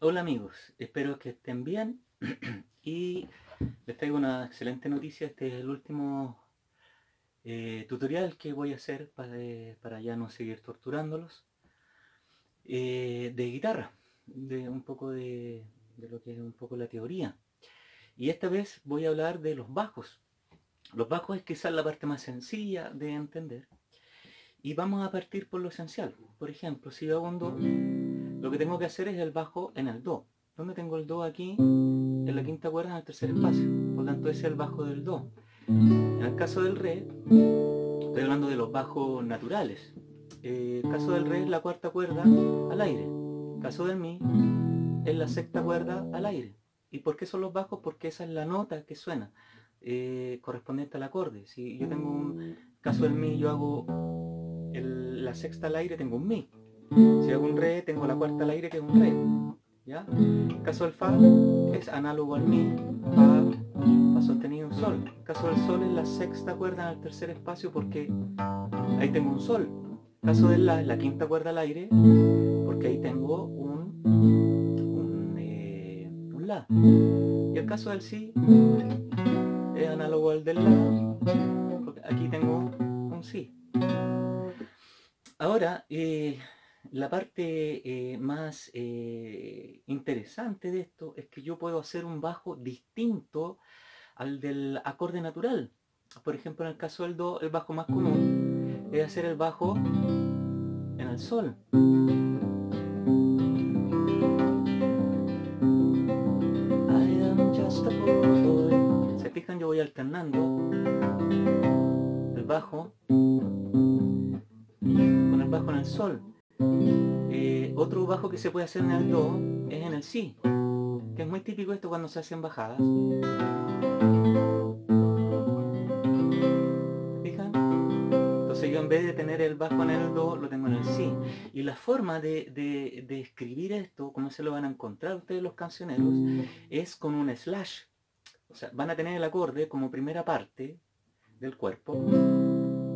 Hola amigos, espero que estén bien y les traigo una excelente noticia. Este es el último eh, tutorial que voy a hacer para, ya no seguir torturándolos eh, de guitarra, de un poco de, de lo que es un poco la teoría. Y esta vez voy a hablar de los bajos. Los bajos es quizás la parte más sencilla de entender. Y vamos a partir por lo esencial. Por ejemplo, si yo hago un do, lo que tengo que hacer es el bajo en el do. ¿Dónde tengo el do aquí? En la quinta cuerda en el tercer espacio. Por lo tanto, ese es el bajo del do. En el caso del re, estoy hablando de los bajos naturales. Eh, el caso del re es la cuarta cuerda al aire. El caso del mi es la sexta cuerda al aire. ¿Y por qué son los bajos? Porque esa es la nota que suena, eh, correspondiente al acorde. Si yo tengo un caso del mi, yo hago la sexta al aire, tengo un mi. Si hago un re, tengo la cuarta al aire que es un re. ¿Ya? caso del fa es análogo al mi, fa, fa sostenido, sol. caso del sol es la sexta cuerda en el tercer espacio porque ahí tengo un sol. caso del la es la quinta cuerda al aire porque ahí tengo un, un, eh, un la. Y el caso del si es análogo al del la porque aquí tengo un si. Ahora, eh, la parte eh, más eh, interesante de esto es que yo puedo hacer un bajo distinto al del acorde natural. Por ejemplo, en el caso del Do, el bajo más común es hacer el bajo en el Sol. Se fijan, yo voy alternando el bajo con el bajo en el Sol. Eh, otro bajo que se puede hacer en el Do es en el Si, que es muy típico esto cuando se hacen bajadas. ¿Fijan? Entonces yo en vez de tener el bajo en el Do, lo tengo en el Si. Y la forma de, de escribir esto, como se lo van a encontrar ustedes los cancioneros, es con un slash. O sea, van a tener el acorde como primera parte del cuerpo,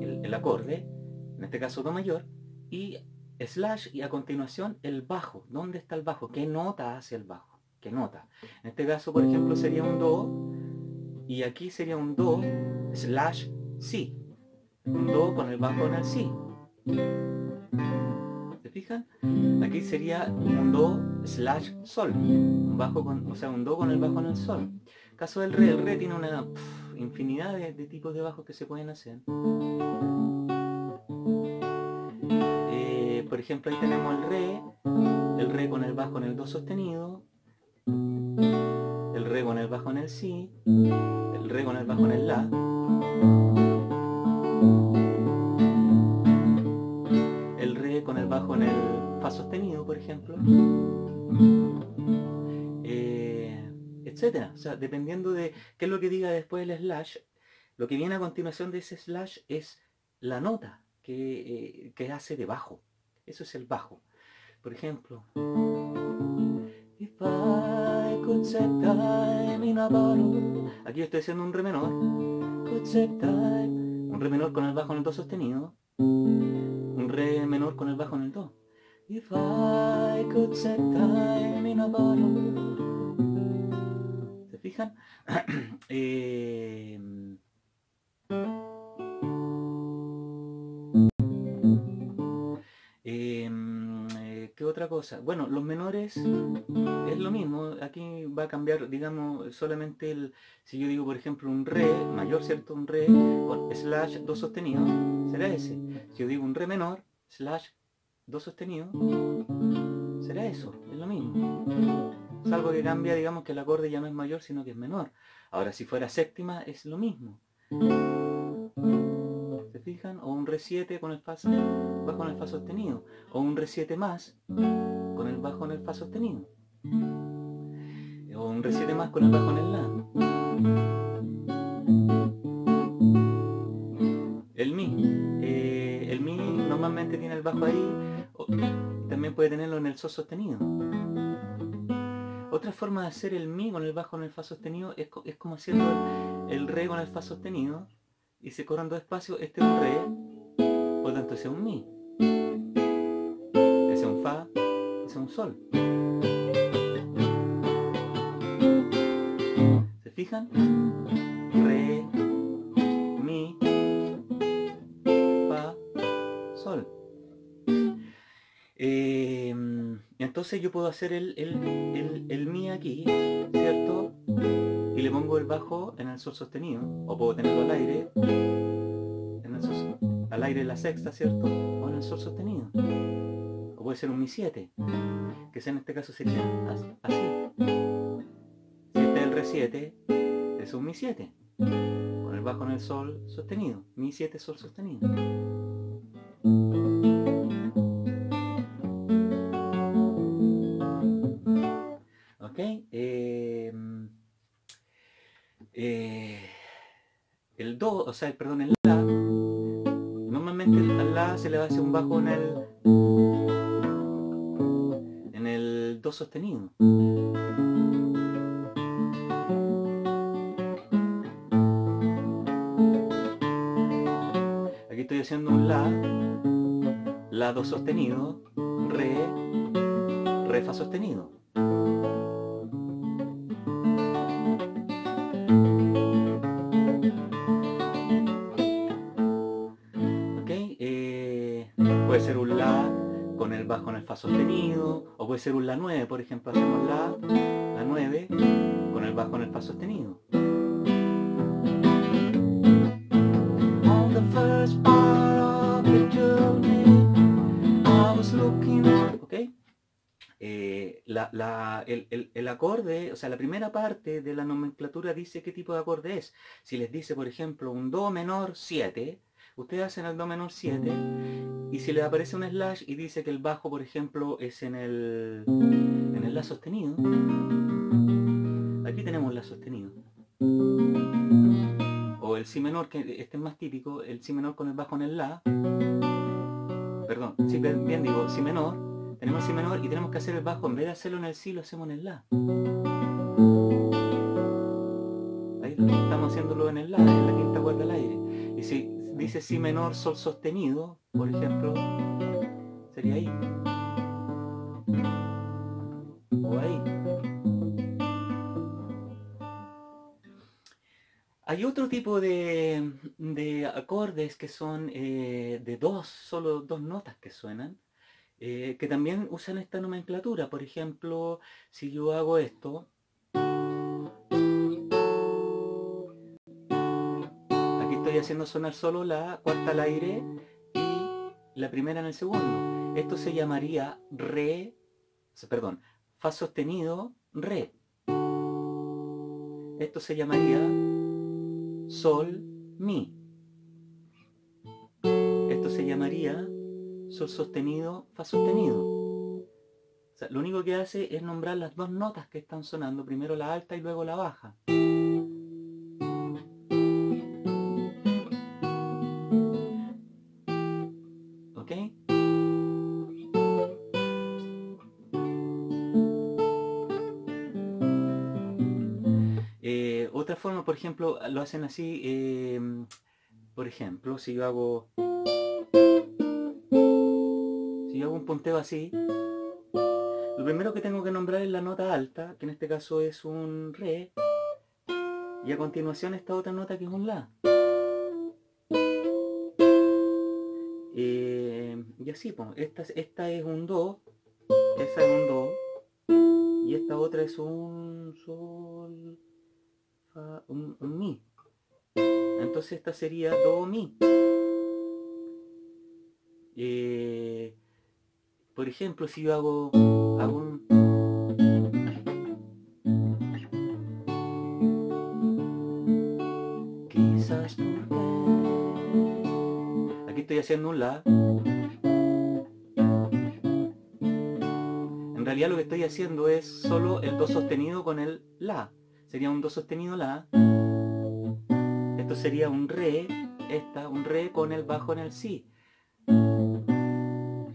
el, el acorde, en este caso Do mayor, y slash y a continuación el bajo. ¿Dónde está el bajo? ¿Qué nota hace el bajo? ¿Qué nota? En este caso, por ejemplo, sería un do y aquí sería un do slash si. Un do con el bajo en el si. ¿Se fijan? Aquí sería un do slash sol. Un bajo con, o sea, un do con el bajo en el sol. Caso del re, el re tiene una infinidad de, de tipos de bajos que se pueden hacer. Por ejemplo, ahí tenemos el re, el re con el bajo en el do sostenido, el re con el bajo en el si, el re con el bajo en el la, el re con el bajo en el fa sostenido, por ejemplo, eh, etcétera. O sea, dependiendo de qué es lo que diga después el slash, lo que viene a continuación de ese slash es la nota que, eh, que hace de bajo. Eso es el bajo. Por ejemplo. Aquí estoy haciendo un re menor. Un re menor con el bajo en el do sostenido. Un re menor con el bajo en el do. ¿Se fijan? eh, otra cosa. Bueno, los menores es lo mismo. Aquí va a cambiar, digamos, solamente el... Si yo digo, por ejemplo, un re mayor, ¿cierto? Un re con slash do sostenido, será ese. Si yo digo un re menor, slash do sostenido, será eso. Es lo mismo. Salvo que cambia, digamos, que el acorde ya no es mayor, sino que es menor. Ahora, si fuera séptima, es lo mismo. O un re 7 con el fa bajo en el fa sostenido. O un re 7 más con el bajo en el fa sostenido. O un re 7 más con el bajo en el la. El mi. Eh, el mi normalmente tiene el bajo ahí. también puede tenerlo en el sol sostenido. Otra forma de hacer el mi con el bajo en el fa sostenido es, como haciendo el, el re con el fa sostenido y se corren dos espacios, este es un re, por tanto ese es un mi, ese es un fa, ese es un sol. ¿Se fijan? Re, mi, fa, sol. Em, entonces yo puedo hacer el, el, el mi aquí, ¿cierto? Y le pongo el bajo el sol sostenido. O puedo tenerlo al aire, al aire la sexta, ¿cierto? O en el sol sostenido. O puede ser un mi 7, que en este caso sería así. 7 es un Mi 7, con el bajo en el Sol sostenido, Mi 7 Sol sostenido. Sea, perdón, el La, normalmente al La se le va a hacer un bajo en el, en el Do sostenido. haciendo un La, La do sostenido, Re, Re Fa sostenido. Puede ser un La 9, por ejemplo, hacemos La, La 9 con el bajo en el Fa sostenido. el, acorde, o sea, la primera parte de la nomenclatura dice qué tipo de acorde es. Si les dice, por ejemplo, un Do menor 7, ustedes hacen el Do menor 7 y si les aparece un slash y dice que el bajo, por ejemplo, es en el, en el La sostenido, aquí tenemos La sostenido. O el Si menor, que este es más típico, el Si menor con el bajo en el La. Perdón, si bien digo Si menor, tenemos Si menor y tenemos que hacer el bajo, en vez de hacerlo en el Si, lo hacemos en el La. Ahí estamos haciéndolo en el La, en la quinta cuerda al aire. Y si dice Si menor, Sol sostenido, por ejemplo, sería ahí. O ahí. Hay otro tipo de, acordes que son eh, de dos, solo dos notas que suenan, eh, que también usan esta nomenclatura. Por ejemplo, si yo hago esto, haciendo sonar solo la cuarta al aire y la primera en el segundo. Esto se llamaría re, perdón, fa sostenido, re. Esto se llamaría sol, mi. Esto se llamaría sol sostenido, fa sostenido. lo único que hace es nombrar las dos notas que están sonando, primero la alta y luego la baja. Eh, otra forma, por ejemplo, lo hacen así, eh, por ejemplo, si yo hago un punteo así, lo primero que tengo que nombrar es la nota alta, que en este caso es un re, y a continuación esta otra nota que es un la. Eh, y así, pues, esta, esta es un do, esa es un do, y esta otra es un sol, un, mi. Entonces esta sería do mi. Eh, por ejemplo, si yo hago, hago un... Quizás porque... Aquí estoy haciendo un La. En realidad lo que estoy haciendo es solo el Do sostenido con el La. Sería un Do sostenido La. Esto sería un Re, esta, un Re con el bajo en el Si.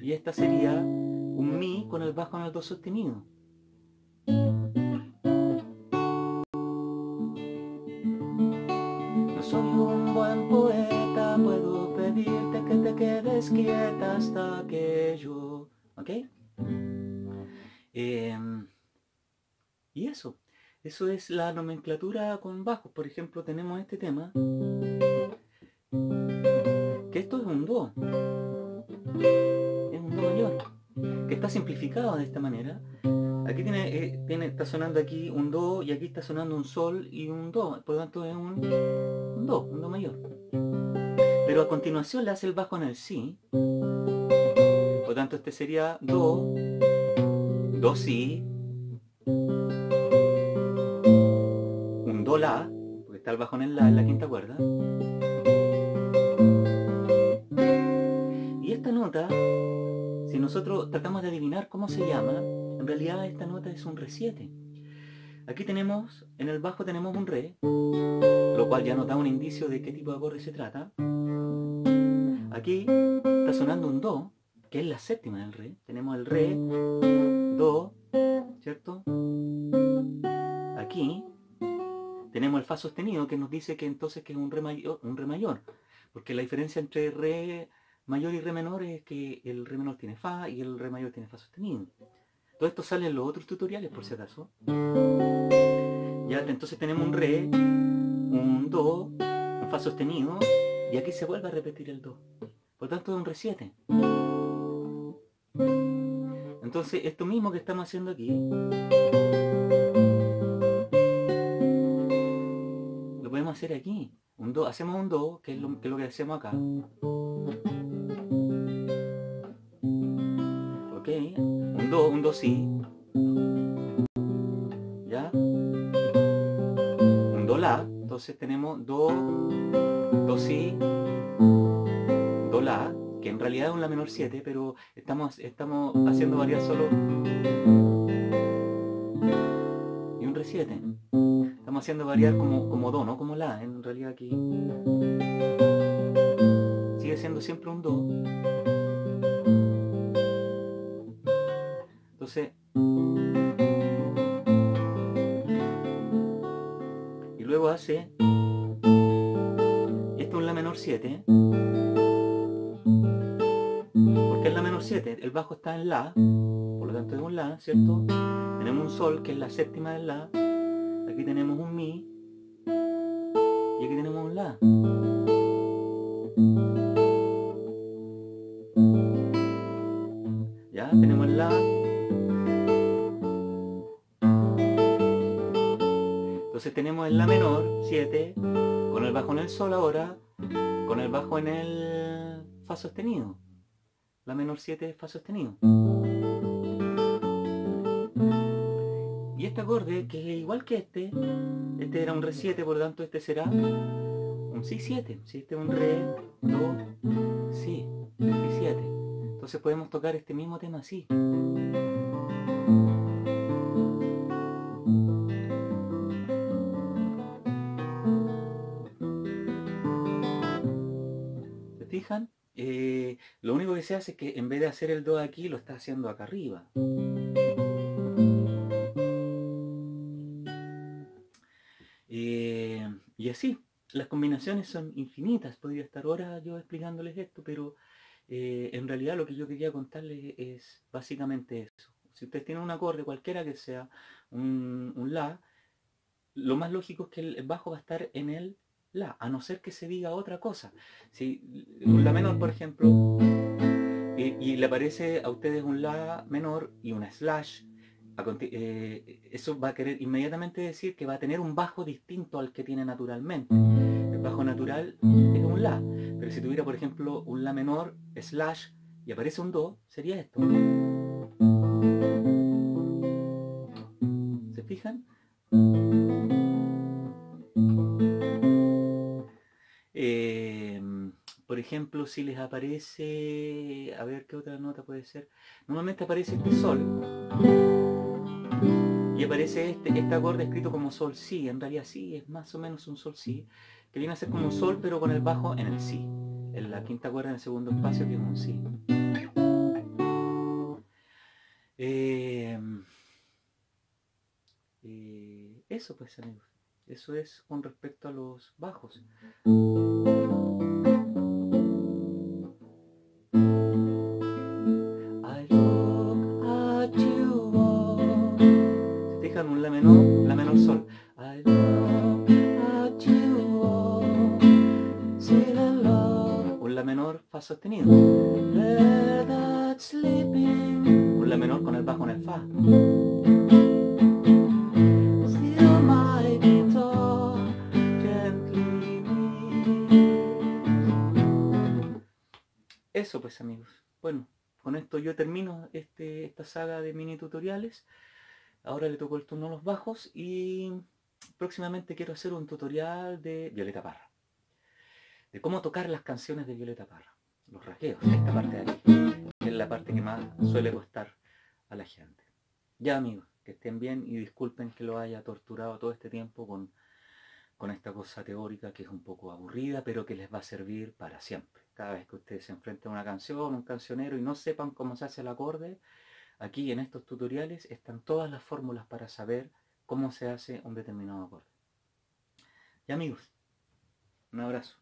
Y esta sería un Mi con el bajo en el Do sostenido. No soy un buen poeta, puedo pedirte que te quedes quieta hasta que yo... ¿Ok? Em, y eso. Eso es la nomenclatura con bajos. Por ejemplo, tenemos este tema. Que esto es un Do. Es un Do mayor. Que está simplificado de esta manera. Aquí tiene, eh, tiene, está sonando aquí un Do y aquí está sonando un Sol y un Do. Por lo tanto es un, un Do, un Do mayor. Pero a continuación le hace el bajo en el Si. Por lo tanto este sería Do, Do Si, Do La, porque está el bajo en La en la quinta cuerda. Y esta nota, si nosotros tratamos de adivinar cómo se llama, en realidad esta nota es un Re7. Aquí tenemos, en el bajo tenemos un Re, lo cual ya nos da un indicio de qué tipo de acorde se trata. Aquí está sonando un Do, que es la séptima del Re. Tenemos el Re, Do, ¿cierto? Aquí tenemos el Fa sostenido que nos dice que entonces que es un Re mayor, un re mayor porque la diferencia entre Re mayor y Re menor es que el Re menor tiene Fa y el Re mayor tiene Fa sostenido. Todo esto sale en los otros tutoriales por si acaso. Ya, entonces tenemos un Re, un Do, un Fa sostenido y aquí se vuelve a repetir el Do. Por tanto es un Re7. Entonces esto mismo que estamos haciendo aquí, hacer aquí. Un do, hacemos un Do, que es lo que, es lo que hacemos acá. Ok, un Do, un Do Si. ¿Ya? Un Do La. Entonces tenemos Do, Do Si, Do La, que en realidad es un La menor 7, pero estamos, estamos haciendo variar solo y un Re 7. Haciendo variar como, como Do, no como La, en realidad aquí. Sigue siendo siempre un Do. Entonces, y luego hace, esto es un La menor 7, porque es La menor 7, el bajo está en La, por lo tanto es un La, ¿cierto? Tenemos un Sol, que es la séptima del La, aquí tenemos un Mi, y aquí tenemos un La. Ya, tenemos el La. Entonces tenemos el La menor, 7, con el bajo en el Sol ahora, con el bajo en el Fa sostenido. La menor 7 es Fa sostenido. Y este acorde, que es igual que este, este era un Re 7, por tanto este será un Si 7. Si este es un Re, Do, Si, Si 7. Entonces podemos tocar este mismo tema así. ¿Se fijan? Eh, lo único que se hace es que en vez de hacer el Do aquí, lo está haciendo acá arriba. Las combinaciones son infinitas. Podría estar horas yo explicándoles esto, pero eh, en realidad lo que yo quería contarles es básicamente eso. Si ustedes tienen un acorde cualquiera que sea un, un La, lo más lógico es que el bajo va a estar en el La, a no ser que se diga otra cosa. Si un La menor, por ejemplo, y, y le aparece a ustedes un La menor y una slash, eh, eso va a querer inmediatamente decir que va a tener un bajo distinto al que tiene naturalmente. El bajo natural es un La, pero si tuviera, por ejemplo, un La menor, slash, y aparece un Do, sería esto. ¿Se fijan? Ejemplo, si les aparece, a ver qué otra nota puede ser. Normalmente aparece este sol y aparece este, este acorde escrito como sol si. En realidad sí, es más o menos un sol si, que viene a ser como un sol pero con el bajo en el si. En la quinta cuerda en el segundo espacio que es un si. Eh, eh, eso pues amigos. Eso es con respecto a los bajos. La menor fa sostenido. Un la menor con el bajo en el fa. Eso pues amigos. Bueno, con esto yo termino este, esta saga de mini tutoriales. Ahora le tocó el turno a los bajos y próximamente quiero hacer un tutorial de Violeta Parra. De cómo tocar las canciones de Violeta Parra. Los raqueos, esta parte de aquí. Que es la parte que más suele costar a la gente. Ya amigos, que estén bien y disculpen que lo haya torturado todo este tiempo con, con esta cosa teórica que es un poco aburrida, pero que les va a servir para siempre. Cada vez que ustedes se enfrenten a una canción, un cancionero y no sepan cómo se hace el acorde, Aquí en estos tutoriales están todas las fórmulas para saber cómo se hace un determinado acorde. Y amigos, un abrazo.